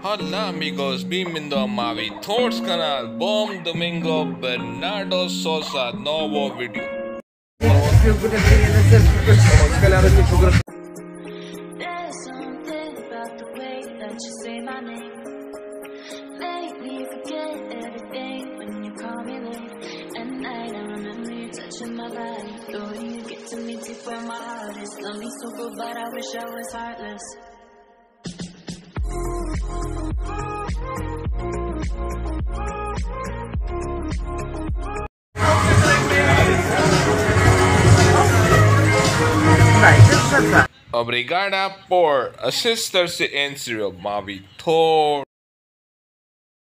Hola amigos, bem-vindo ao Mavi Thoughts canal. Bom domingo, Bernardo Sousa, the way that you get to me my heart is. Love me so good, but I wish I was heartless. Obrigada por assistir-se em seu Thoughts.